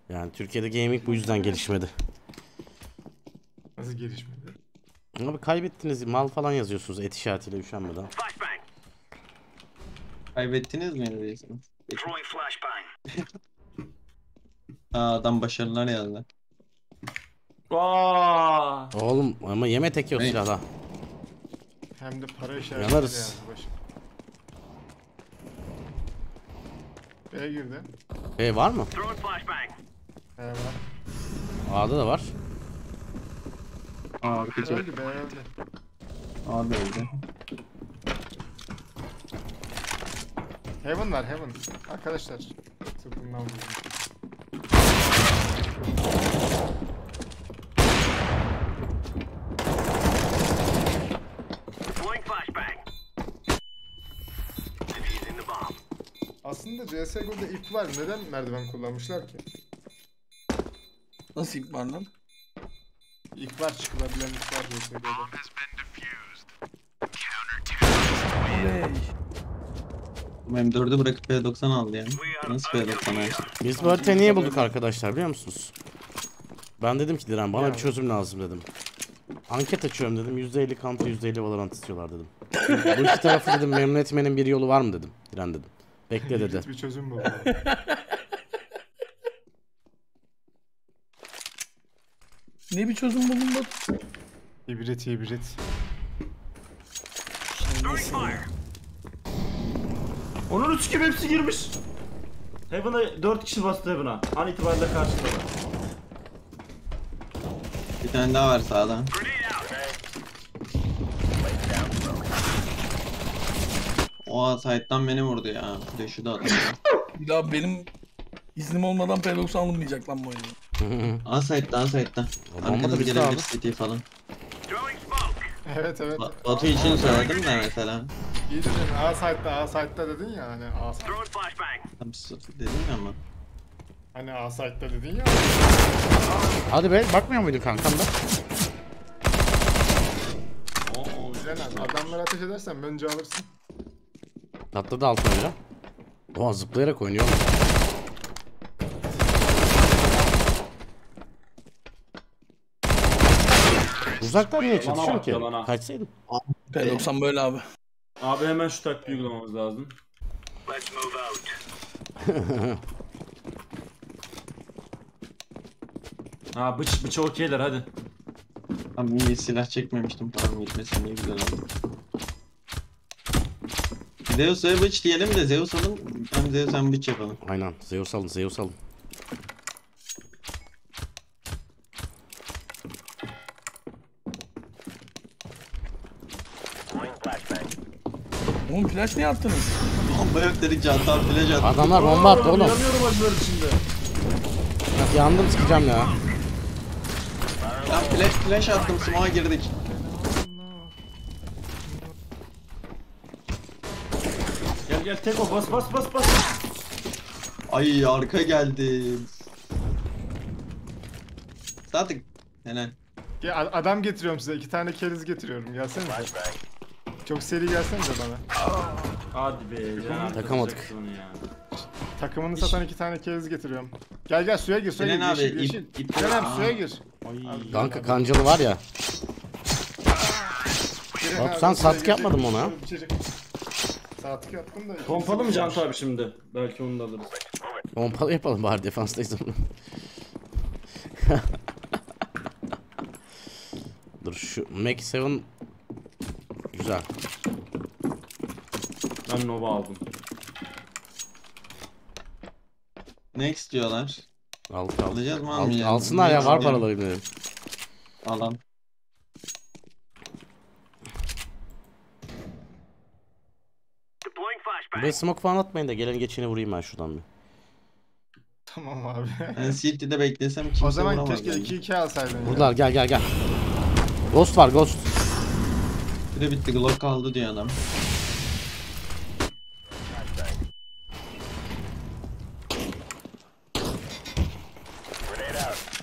[SPEAKER 2] Yani Türkiye'de gaming bu yüzden gelişmedi.
[SPEAKER 1] Nasıl gelişmedi?
[SPEAKER 2] Abi kaybettiniz mal falan yazıyorsunuz et işaretiyle üşenmeden.
[SPEAKER 3] Kaybettiniz mi diyorsunuz? Aa adam başarılar yazdı.
[SPEAKER 4] Aa!
[SPEAKER 2] Oğlum ama yeme teki o
[SPEAKER 3] Ne?
[SPEAKER 2] silahla.
[SPEAKER 1] Hem de para işaretleri
[SPEAKER 2] Yanarız.
[SPEAKER 1] yazdı başım. B'ye girdi.
[SPEAKER 2] E var mı?
[SPEAKER 1] He var.
[SPEAKER 2] A'da da var.
[SPEAKER 3] Aa arkacı.
[SPEAKER 1] Öldü B öldü.
[SPEAKER 3] Abi öldü.
[SPEAKER 1] Heaven var Heaven. Arkadaşlar. Sırtından vurdum. Aslında CSGO'da ip var. Neden merdiven kullanmışlar ki?
[SPEAKER 5] Nasıl ip var lan?
[SPEAKER 1] İp var çıkılabilen ip var CSGO'da.
[SPEAKER 5] Oley.
[SPEAKER 3] Benim 4'ü bırakıp P90 aldı yani. Nasıl P90 açtı?
[SPEAKER 2] Biz bu haritayı niye bulduk arkadaşlar biliyor musunuz? Ben dedim ki Diren bana bir çözüm lazım dedim. Anket açıyorum dedim. %50 Counter %50 Valorant istiyorlar dedim. bu iki tarafı dedim memnun etmenin bir yolu var mı dedim. Diren dedim. Bekle dedi.
[SPEAKER 1] Bir çözüm buldu.
[SPEAKER 5] Ne bir çözüm buldun bak.
[SPEAKER 1] hibrit hibrit.
[SPEAKER 4] Onun üç gibi hepsi girmiş. Heaven'a 4 kişi bastı Heaven'a. An itibariyle karşıdalar.
[SPEAKER 3] Bir tane daha var sağda. Oha side'dan beni vurdu ya. Flash'ı da attı.
[SPEAKER 5] Ya benim iznim olmadan P90 alınmayacak lan bu oyunda.
[SPEAKER 3] A side'da A side'da.
[SPEAKER 2] O bomba da
[SPEAKER 3] Arkanız
[SPEAKER 2] bizde
[SPEAKER 3] gelebilir city falan.
[SPEAKER 1] Evet evet.
[SPEAKER 3] Ba- Batu için söyledim de mesela.
[SPEAKER 1] İyi dedin. A site'da A site'da dedin ya hani A site.
[SPEAKER 3] Tam s- dedim ya ama.
[SPEAKER 1] Hani A site'da dedin ya.
[SPEAKER 2] Hadi be bakmıyor muydun kankam da?
[SPEAKER 1] Oo abi. Adamlara ateş edersen bence alırsın.
[SPEAKER 2] Tatlı altına öyle. Oha zıplayarak oynuyor. Uzaktan niye çatışıyor ki?
[SPEAKER 4] yalana.
[SPEAKER 2] Kaçsaydın.
[SPEAKER 5] P90 böyle abi.
[SPEAKER 4] Abi hemen şu taktiği uygulamamız lazım. ha bıç bıç okeyler hadi.
[SPEAKER 3] Tam iyi silah çekmemiştim param gitmesin diye güzel oldu. Zeus'a bıç diyelim de Zeus alın. Hem Zeus hem bıç yapalım.
[SPEAKER 2] Aynen. Zeus alın, Zeus alın.
[SPEAKER 5] Oğlum flash niye attınız?
[SPEAKER 3] Bomba yok dedik Cantan flash attı.
[SPEAKER 2] Adamlar bomba attı oğlum.
[SPEAKER 4] Yanıyorum acılar içinde.
[SPEAKER 2] Yandım sıkacağım ya.
[SPEAKER 3] Lan flash, flash attım smoke'a girdik.
[SPEAKER 4] Gel gel tek o bas bas bas bas.
[SPEAKER 3] Ay arka geldi. Sadık. Helal.
[SPEAKER 1] Adam getiriyorum size. iki tane keriz getiriyorum. Gelsene. Çok seri gelsenize bana.
[SPEAKER 4] Hadi be.
[SPEAKER 2] Takamadık.
[SPEAKER 1] Takımını satan iki tane keriz getiriyorum. Gel gel suya gir suya
[SPEAKER 3] Sinan
[SPEAKER 1] gir.
[SPEAKER 3] abi,
[SPEAKER 1] Yeşil,
[SPEAKER 3] ip-
[SPEAKER 1] yeşil.
[SPEAKER 3] ip-
[SPEAKER 1] Sinan abi
[SPEAKER 3] Aa.
[SPEAKER 1] suya gir.
[SPEAKER 4] Ay.
[SPEAKER 2] Kanka kancalı var ya.
[SPEAKER 1] Abi,
[SPEAKER 2] sen
[SPEAKER 1] suya
[SPEAKER 2] sattık
[SPEAKER 1] girecek,
[SPEAKER 2] yapmadın mı ona?
[SPEAKER 1] içecek. Saatlik yaptım da.
[SPEAKER 4] Pompalı mı. Can abi şimdi? Belki onu da alırız.
[SPEAKER 2] Pompalı yapalım bari defanstayız onu. Dur şu Mac 7 güzel.
[SPEAKER 4] Ben Nova aldım.
[SPEAKER 3] Ne istiyorlar?
[SPEAKER 2] Al, al.
[SPEAKER 3] Alacağız mı
[SPEAKER 2] Al-
[SPEAKER 3] almayacağız mı?
[SPEAKER 2] alsınlar ya var paraları dedim.
[SPEAKER 3] Alan.
[SPEAKER 2] Buraya smoke falan atmayın da gelen geçeni vurayım ben şuradan bir.
[SPEAKER 1] Tamam abi.
[SPEAKER 3] Ben City'de beklesem kimse
[SPEAKER 1] o zaman keşke
[SPEAKER 3] bence.
[SPEAKER 1] 2-2 alsaydın. ya.
[SPEAKER 2] Buradalar gel gel gel. Ghost var Ghost.
[SPEAKER 3] De bitti Glock kaldı diyor adam.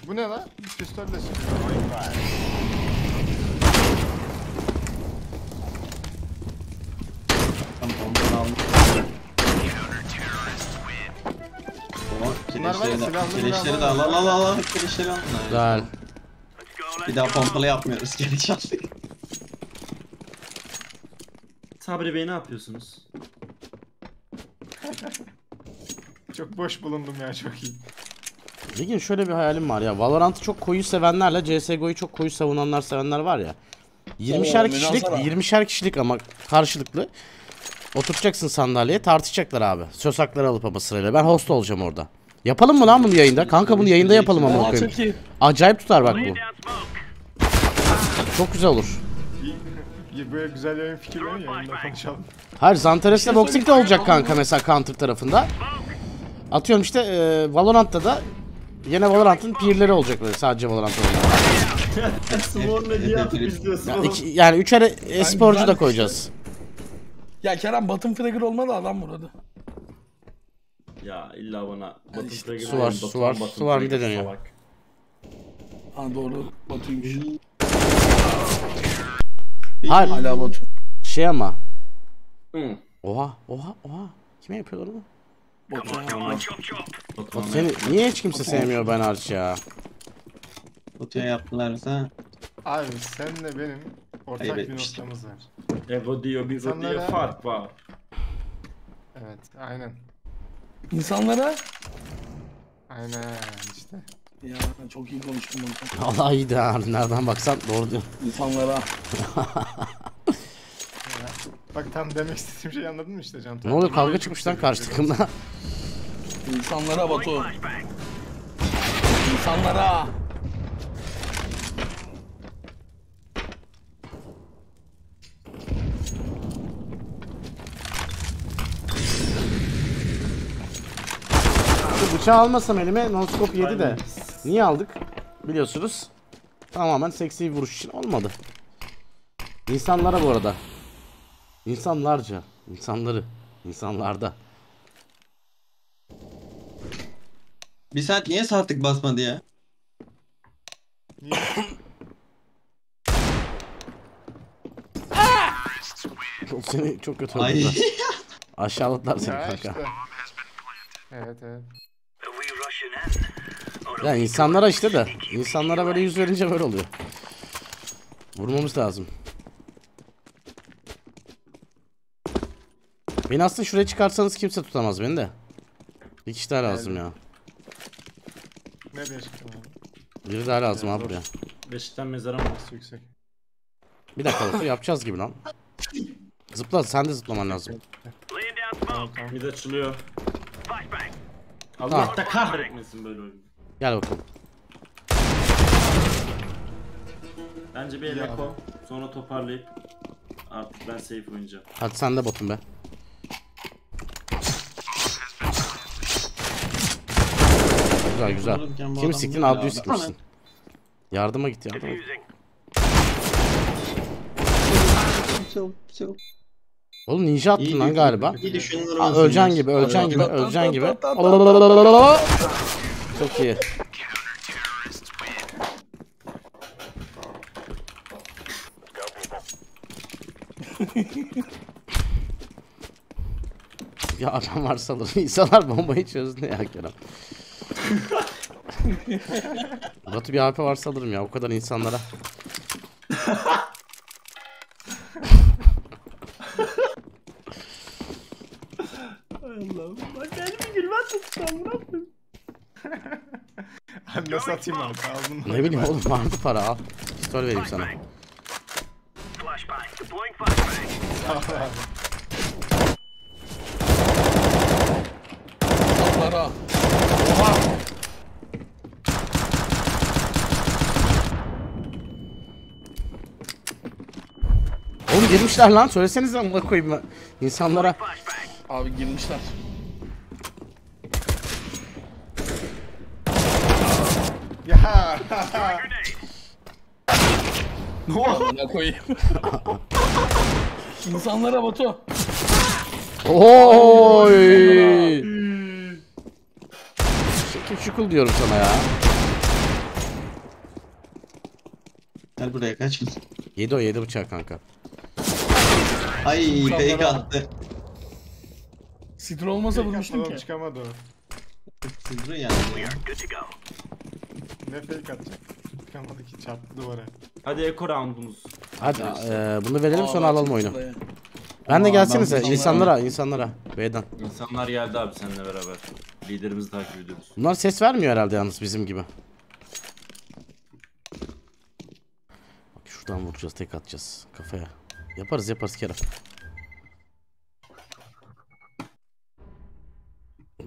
[SPEAKER 1] Bu ne lan? Bir pistol de sıkıyor.
[SPEAKER 3] Tamam onu aldım. Tamam.
[SPEAKER 1] Bunlar var ya,
[SPEAKER 3] Kireçleri de,
[SPEAKER 1] silahlı
[SPEAKER 3] kireçleri de
[SPEAKER 1] silahlı
[SPEAKER 3] al al al al. Kireçleri al.
[SPEAKER 2] Güzel.
[SPEAKER 3] Bir daha pompalı yapmıyoruz. Kireç aldık.
[SPEAKER 4] Sabri Bey ne yapıyorsunuz?
[SPEAKER 1] Çok boş bulundum ya çok iyi.
[SPEAKER 2] Bir gün şöyle bir hayalim var ya. Valorant'ı çok koyu sevenlerle CSGO'yu çok koyu savunanlar sevenler var ya. 20'şer
[SPEAKER 5] Oo,
[SPEAKER 2] kişilik,
[SPEAKER 5] münazara.
[SPEAKER 2] 20'şer kişilik ama karşılıklı. Oturacaksın sandalyeye tartışacaklar abi. Söz hakları alıp ama sırayla. Ben host olacağım orada. Yapalım mı lan bunu yayında? Kanka bunu yayında yapalım ama koyayım. Acayip tutar bak bu. Çok güzel olur.
[SPEAKER 1] Böyle güzel yayın fikirlerini yayında konuşalım.
[SPEAKER 2] Hayır Zantares'le
[SPEAKER 5] şey
[SPEAKER 2] Boxing de
[SPEAKER 5] söyleyeyim.
[SPEAKER 2] olacak kanka mesela Counter tarafında. Atıyorum işte e, Valorant'ta da yine Valorant'ın peerleri olacak böyle sadece Valorant
[SPEAKER 4] ne diye atıp izliyorsun
[SPEAKER 2] Ya
[SPEAKER 4] oğlum.
[SPEAKER 2] iki- yani üçer e-sporcu da koyacağız.
[SPEAKER 5] Ya Kerem Batın Fragger olmadı adam burada.
[SPEAKER 4] Ya illa bana Batın
[SPEAKER 5] işte
[SPEAKER 4] Fragger
[SPEAKER 2] su var, su var, su var, bir de dönüyor.
[SPEAKER 5] Ha doğru Batu'ymuş.
[SPEAKER 2] Hayır
[SPEAKER 5] Hala Batu.
[SPEAKER 2] şey ama.
[SPEAKER 4] Hı.
[SPEAKER 2] Oha oha oha. Kime yapıyorlar onu?
[SPEAKER 5] Batu.
[SPEAKER 4] Batuhan
[SPEAKER 2] Bak seni niye hiç kimse sevmiyor ben hariç ya.
[SPEAKER 3] Kutuya yaptılarsa
[SPEAKER 1] Abi senle benim ortak bir noktamız var.
[SPEAKER 4] Ego diyor bir
[SPEAKER 1] İnsanlara-
[SPEAKER 4] diyor fark var.
[SPEAKER 1] Evet aynen.
[SPEAKER 5] İnsanlara
[SPEAKER 1] Aynen işte.
[SPEAKER 5] ya çok iyi konuştun Batu.
[SPEAKER 2] Allah iyiydi ha. Nereden baksan doğru diyorsun.
[SPEAKER 5] İnsanlara.
[SPEAKER 1] Bak tam demek istediğim şeyi anladın mı işte Can?
[SPEAKER 2] Ne oluyor kavga çıkmış lan karşı takımda.
[SPEAKER 5] İnsanlara Batu. İnsanlara.
[SPEAKER 2] Şu bıçağı almasam elime non-scope yedi de. Niye aldık? Biliyorsunuz. Tamamen seksi bir vuruş için olmadı. İnsanlara bu arada. İnsanlarca. insanları. insanlarda.
[SPEAKER 3] bir saat niye saatlik basmadı ya?
[SPEAKER 1] Niye?
[SPEAKER 2] O seni çok kötü
[SPEAKER 3] Ay.
[SPEAKER 2] Aşağıladılar seni
[SPEAKER 1] ya
[SPEAKER 2] kanka.
[SPEAKER 1] işte. Evet evet.
[SPEAKER 2] Ya insanlara işte de. insanlara böyle yüz verince böyle oluyor. Vurmamız lazım. Beni aslında şuraya çıkarsanız kimse tutamaz beni de. Bir kişi daha lazım ya.
[SPEAKER 1] Ne değişikti abi?
[SPEAKER 2] Biri daha lazım abi buraya.
[SPEAKER 4] Beşikten mezara mı?
[SPEAKER 1] Nasıl yüksek?
[SPEAKER 2] Bir dakika Batu, yapacağız gibi lan. Zıpla sen de zıplaman lazım.
[SPEAKER 1] Tamam tamam.
[SPEAKER 4] Bir de açılıyor. Allah da kahretmesin böyle oyunu.
[SPEAKER 2] Gel bakalım.
[SPEAKER 4] Bence bir
[SPEAKER 1] Ya.
[SPEAKER 4] ele koy. Sonra toparlayıp artık ben safe oynayacağım.
[SPEAKER 2] Hadi sen de Batu'm be. Güzel güzel. Kimi siktin? Abdü'yü sikmişsin. Yardıma git yardıma git. Oğlum ninja attın
[SPEAKER 3] İyi
[SPEAKER 2] lan galiba.
[SPEAKER 3] İyi
[SPEAKER 2] Aa,
[SPEAKER 3] ya.
[SPEAKER 2] gibi, öleceksin gibi, öleceksin gibi. Çok iyi. ya adam var sanırım. İnsanlar bombayı çözdü ya Kerem. Batu bir AP var sanırım ya o kadar insanlara.
[SPEAKER 1] Abi nasıl atayım abi? Ağzını
[SPEAKER 2] Ne bileyim oğlum vardı para al. Pistol vereyim sana.
[SPEAKER 5] İnsanlara.
[SPEAKER 2] Oğlum girmişler lan söylesenize amına koyayım ben. insanlara.
[SPEAKER 5] Abi girmişler. Amına koyayım. İnsanlara Batu.
[SPEAKER 2] Oy! Şekil şukul diyorum sana ya.
[SPEAKER 3] Gel buraya kaç.
[SPEAKER 2] Yedi o yedi bıçak kanka.
[SPEAKER 3] Ay fake attı.
[SPEAKER 5] Sitir olmasa vurmuştum ki.
[SPEAKER 1] çıkamadı o.
[SPEAKER 3] Sıdırı yani ya.
[SPEAKER 1] Ne fake atacak? Çıkamadı ki çarptı duvara.
[SPEAKER 4] Hadi eko roundumuz.
[SPEAKER 2] Hadi e, bunu verelim sonra alalım oyunu. Ben de gelsenize insanlara insanlara B'den.
[SPEAKER 4] İnsanlar geldi abi seninle beraber. Liderimizi takip ediyoruz.
[SPEAKER 2] Bunlar ses vermiyor herhalde yalnız bizim gibi. Bak şuradan vuracağız tek atacağız kafaya. Yaparız yaparız Kerem.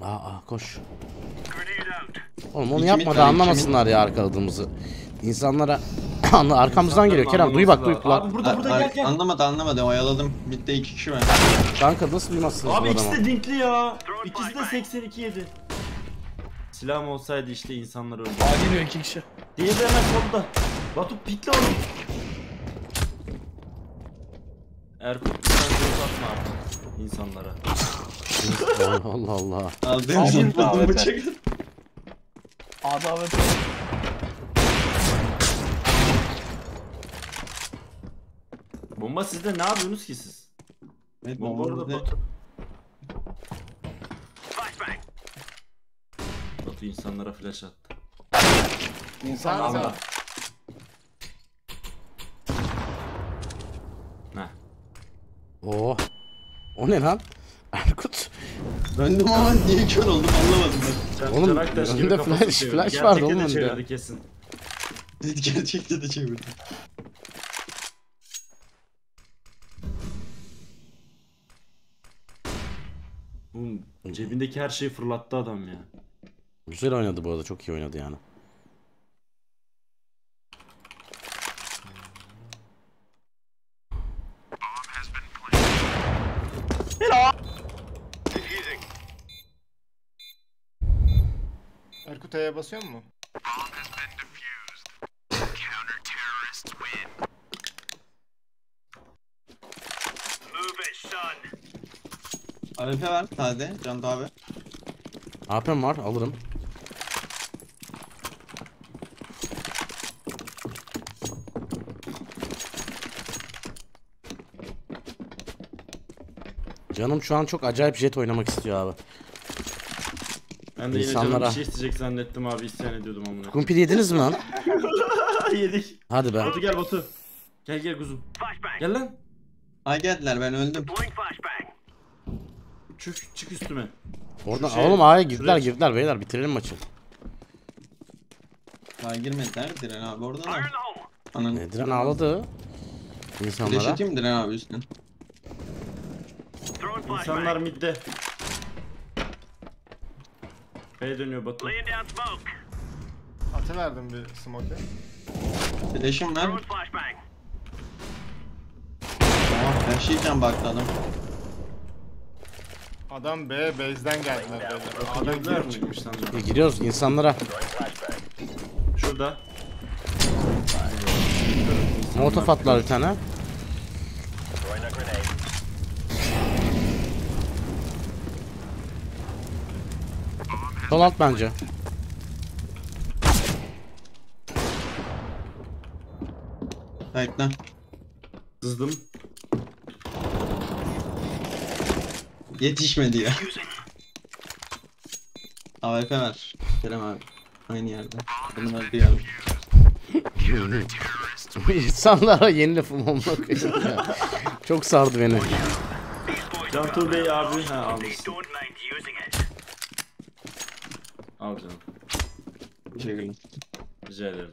[SPEAKER 2] Aa, aa koş. Oğlum onu yapma da anlamasınlar ya arkaladığımızı. İnsanlara Anla- arkamızdan geliyor Kerem duy bak duy
[SPEAKER 4] Abi
[SPEAKER 2] kulak.
[SPEAKER 4] burada burada gel gel.
[SPEAKER 3] Anlamadı anlamadı oyaladım. Midde iki kişi var.
[SPEAKER 2] Kanka nasıl duymazsınız
[SPEAKER 4] Abi
[SPEAKER 2] bu
[SPEAKER 4] ikisi
[SPEAKER 2] adamı?
[SPEAKER 4] de dinkli ya. İkisi de 82 yedi. Silahım olsaydı işte insanlar öldü.
[SPEAKER 5] Aa geliyor iki kişi.
[SPEAKER 4] Diğeri de hemen solda. Batu pikle onu. Erkut sen göz atma artık insanlara.
[SPEAKER 2] Allah Allah.
[SPEAKER 3] Aldığım
[SPEAKER 5] Aldın
[SPEAKER 3] zıpladım
[SPEAKER 5] davete.
[SPEAKER 3] bıçak.
[SPEAKER 5] Adalet.
[SPEAKER 4] Bomba sizde ne yapıyorsunuz ki siz?
[SPEAKER 3] Evet
[SPEAKER 4] Bomba orada Batu. Batu insanlara flash attı.
[SPEAKER 5] İnsan
[SPEAKER 1] Sen-
[SPEAKER 5] Allah.
[SPEAKER 4] Heh.
[SPEAKER 2] Oo. O ne lan? Erkut.
[SPEAKER 3] Döndüm ama niye kör oldum anlamadım
[SPEAKER 4] Can-
[SPEAKER 2] Oğlum, önünde flash-
[SPEAKER 4] çevirdi.
[SPEAKER 2] flash
[SPEAKER 4] Gerçekte
[SPEAKER 2] vardı
[SPEAKER 4] de
[SPEAKER 2] oğlum önünde.
[SPEAKER 4] çevirdi kesin.
[SPEAKER 3] ben. Gerçekte de çevirdim.
[SPEAKER 4] Oğlum cebindeki her şeyi fırlattı adam ya.
[SPEAKER 2] Güzel oynadı bu arada çok iyi oynadı yani.
[SPEAKER 1] Erkut E'ye basıyor mu?
[SPEAKER 3] AWP ver sade Can abi.
[SPEAKER 2] AP'm var alırım. Canım şu an çok acayip jet oynamak istiyor abi.
[SPEAKER 4] Ben de yine canım
[SPEAKER 2] İnsanlara.
[SPEAKER 4] bir şey isteyecek zannettim abi isyan ediyordum amına.
[SPEAKER 2] Kumpir yediniz mi lan?
[SPEAKER 4] Yedik.
[SPEAKER 2] Hadi be.
[SPEAKER 4] Batu gel Batu. Gel gel kuzum. Gel lan.
[SPEAKER 3] Ay geldiler ben öldüm.
[SPEAKER 4] Çık çık üstüme.
[SPEAKER 2] Oradan
[SPEAKER 4] Şey,
[SPEAKER 2] oğlum A'ya girdiler
[SPEAKER 4] şuraya-
[SPEAKER 2] girdiler beyler bitirelim maçı.
[SPEAKER 3] Daha girmediler Diren abi orada da. Ananı.
[SPEAKER 2] Ne Diren ağladı.
[SPEAKER 3] Flash
[SPEAKER 2] İnsanlara.
[SPEAKER 3] atayım mı Diren abi üstüne?
[SPEAKER 4] İnsanlar midde. B'ye dönüyor Batu.
[SPEAKER 1] Atıverdim bir smoke.
[SPEAKER 3] Flash'ım var. Oh flash'ıyken baktı adam.
[SPEAKER 1] Adam B base'den geldiler beyler. A'dan girip
[SPEAKER 4] mi
[SPEAKER 1] çıkmış.
[SPEAKER 4] insanlar?
[SPEAKER 2] E, Giriyoruz insanlara.
[SPEAKER 4] Şurada.
[SPEAKER 2] Molotof attılar bir tane. Sol alt bence.
[SPEAKER 3] Kayıtla.
[SPEAKER 4] Sızdım.
[SPEAKER 3] Yetişmedi ya. AWP ver. Kerem abi. Aynı yerde. Bunu verdi yerde.
[SPEAKER 2] İnsanlara yeni lafım olmak ya. Çok sardı beni.
[SPEAKER 4] Cantur Bey abi. Ha almışsın. Al canım.
[SPEAKER 3] Teşekkürler.
[SPEAKER 4] Rica ederim.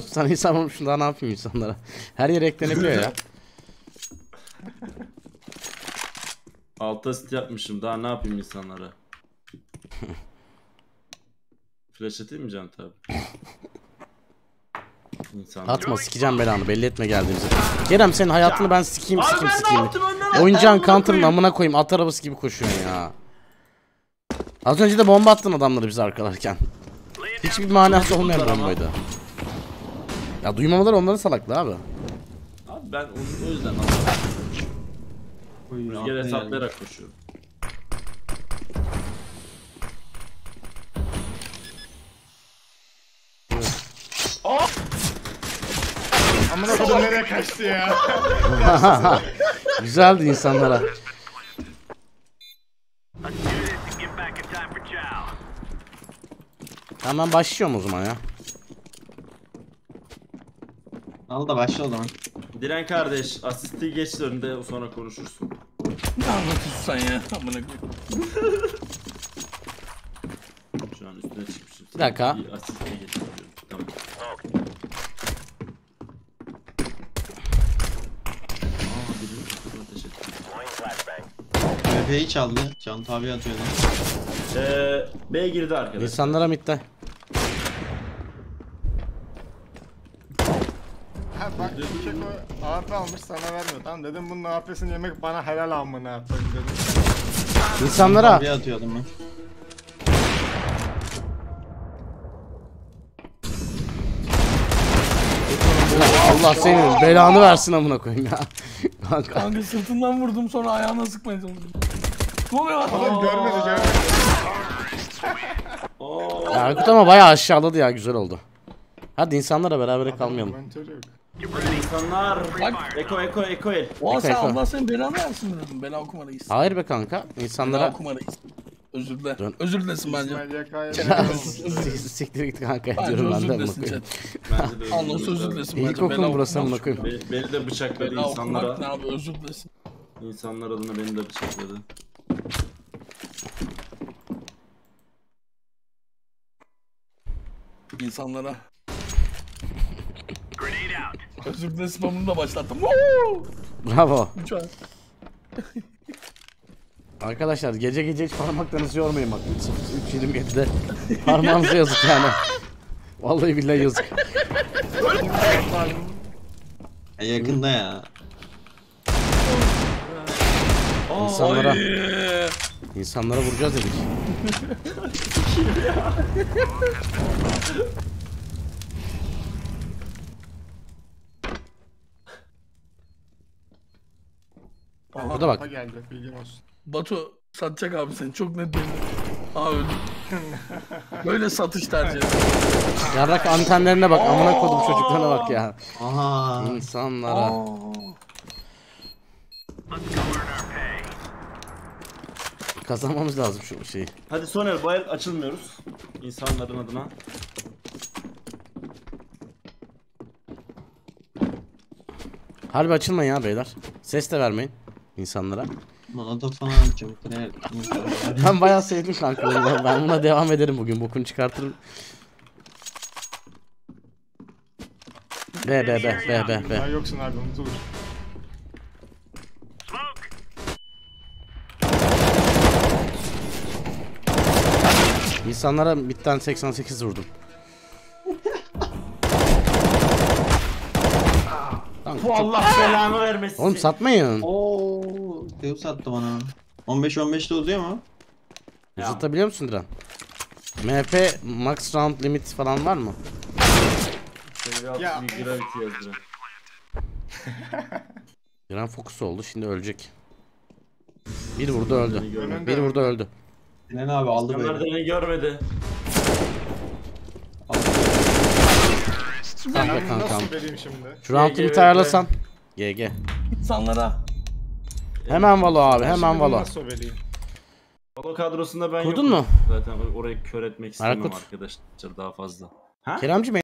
[SPEAKER 2] Sen insan olmuşsun daha ne yapayım insanlara. Her yere eklenebiliyor ya.
[SPEAKER 4] Altta sit yapmışım. Daha ne yapayım insanlara? Flash atayım mı Can tabi? İnsanlar.
[SPEAKER 2] Atma sikeceğim belanı belli etme geldiğimizi. Kerem senin hayatını ben sikeyim sikeyim sikeyim. Oyuncağın
[SPEAKER 4] Amına
[SPEAKER 2] counter'ın
[SPEAKER 4] koyayım.
[SPEAKER 2] amına koyayım at arabası gibi koşuyorsun ya. Az önce de bomba attın adamları bizi arkalarken. Hiçbir manası olmayan bombaydı. Ya duymamalar onların salaklığı abi.
[SPEAKER 4] Abi ben onu o yüzden anladım.
[SPEAKER 3] Oy,
[SPEAKER 4] Rüzgar hesaplayarak koşuyorum.
[SPEAKER 1] Amına kodum nereye kaçtı ya?
[SPEAKER 2] Güzeldi insanlara. Hemen başlıyorum o zaman ya.
[SPEAKER 3] Al da başla o zaman.
[SPEAKER 4] Diren kardeş asisti geç önünde sonra konuşursun.
[SPEAKER 5] Ne anlatıyorsun sen ya? Amına koyayım.
[SPEAKER 4] Şu an üstüne çıkmışım.
[SPEAKER 2] Bir dakika.
[SPEAKER 4] Bir asiste geç. Tamam.
[SPEAKER 3] Çaldı. Can tabi atıyordu.
[SPEAKER 4] Ee, B girdi arkadaş.
[SPEAKER 2] İnsanlara mitte.
[SPEAKER 1] Bak Keko AP almış sana vermiyor. Tamam dedim bunun AP'sini yemek bana helal amına koyayım dedim.
[SPEAKER 2] İnsanlara.
[SPEAKER 3] Tabi atıyordum ben.
[SPEAKER 2] Allah senin belanı versin amına koyayım ya. Kanka.
[SPEAKER 5] Kanka sırtından vurdum sonra ayağına sıkmaya çalıştım. Ne oluyor lan?
[SPEAKER 1] Oğlum görmedi görmedi.
[SPEAKER 2] Erkut ama bayağı aşağıladı ya güzel oldu. Hadi insanlara beraber kalmayalım.
[SPEAKER 1] Yok.
[SPEAKER 4] İnsanlar.
[SPEAKER 5] Bak.
[SPEAKER 4] Eko eko eko el.
[SPEAKER 5] Oha sen. Allah senin belanı versin dedim. Bela okuma reis.
[SPEAKER 2] Hayır be kanka.
[SPEAKER 5] Bela
[SPEAKER 2] İnsanlara
[SPEAKER 5] okuma reis. Özür dile.
[SPEAKER 2] Dön.
[SPEAKER 5] Özür dilesin bence.
[SPEAKER 2] Siktir git kanka
[SPEAKER 5] Bence
[SPEAKER 2] diyorum ben
[SPEAKER 5] özür
[SPEAKER 2] de amına
[SPEAKER 5] dilesin chat.
[SPEAKER 4] De.
[SPEAKER 5] Anlasın özür dilesin bence.
[SPEAKER 2] İlkokul
[SPEAKER 5] Bela
[SPEAKER 2] burası amına koyayım.
[SPEAKER 4] Beni, beni de bıçakladı
[SPEAKER 5] Bela okumak ne
[SPEAKER 4] insanlara.
[SPEAKER 5] abi özür dilesin.
[SPEAKER 4] İnsanlar adına beni de bıçakladı.
[SPEAKER 5] İnsanlara. Özür dilesin spamını da başlattım.
[SPEAKER 2] Bravo. Arkadaşlar gece gece hiç parmaklarınızı yormayın bak. 3.27'de parmağınıza yazık yani. Vallahi billahi yazık.
[SPEAKER 3] E, yakında ya.
[SPEAKER 2] İnsanlara, insanlara vuracağız dedik. Burada bak.
[SPEAKER 1] Geldi bilgin olsun.
[SPEAKER 5] Batu satacak abi seni çok net belli. Aa öldü. Böyle satış tercih ederim.
[SPEAKER 2] Yarrak antenlerine bak. Amına kodum çocuklarına bak ya.
[SPEAKER 3] Aha.
[SPEAKER 2] İnsanlara. Kazanmamız lazım şu şeyi.
[SPEAKER 4] Hadi Soner bu el açılmıyoruz. İnsanların adına.
[SPEAKER 2] Harbi açılmayın ya beyler. Ses de vermeyin insanlara.
[SPEAKER 3] Molotov falan atacağım. Buraya-
[SPEAKER 2] Ben bayağı sevdim kanka. Ben buna devam ederim bugün. Bokunu çıkartırım. Be be be be be
[SPEAKER 1] Ya
[SPEAKER 2] be.
[SPEAKER 1] yoksun abi unutulur.
[SPEAKER 2] İnsanlara bitten 88 vurdum.
[SPEAKER 4] Bu Allah belanı vermesin.
[SPEAKER 2] Oğlum satmayın.
[SPEAKER 3] Oo, Deus attı bana. 15-15 de uzuyor mu?
[SPEAKER 2] Uzatabiliyor musun Diren? MP max round limit falan var mı?
[SPEAKER 4] Seviye
[SPEAKER 1] Ya.
[SPEAKER 4] bir gravity yazdı.
[SPEAKER 2] Diren fokus oldu şimdi ölecek. Bir vurdu öldü. Bir vurdu öldü.
[SPEAKER 3] Sinan abi aldı
[SPEAKER 4] İnsanlar
[SPEAKER 3] böyle.
[SPEAKER 4] beni görmedi.
[SPEAKER 1] Ben
[SPEAKER 2] kankam.
[SPEAKER 1] nasıl vereyim şimdi?
[SPEAKER 2] Şu round
[SPEAKER 4] GG,
[SPEAKER 2] limit ayarlasan. GG.
[SPEAKER 5] İnsanlara.
[SPEAKER 2] Hemen valo abi hemen valo.
[SPEAKER 4] Balo kadrosunda ben
[SPEAKER 2] Kurdun
[SPEAKER 4] yokum.
[SPEAKER 2] mu?
[SPEAKER 4] Zaten orayı kör etmek istemem
[SPEAKER 2] Erkut.
[SPEAKER 4] arkadaşlar daha fazla. Ha?
[SPEAKER 2] Keremciğim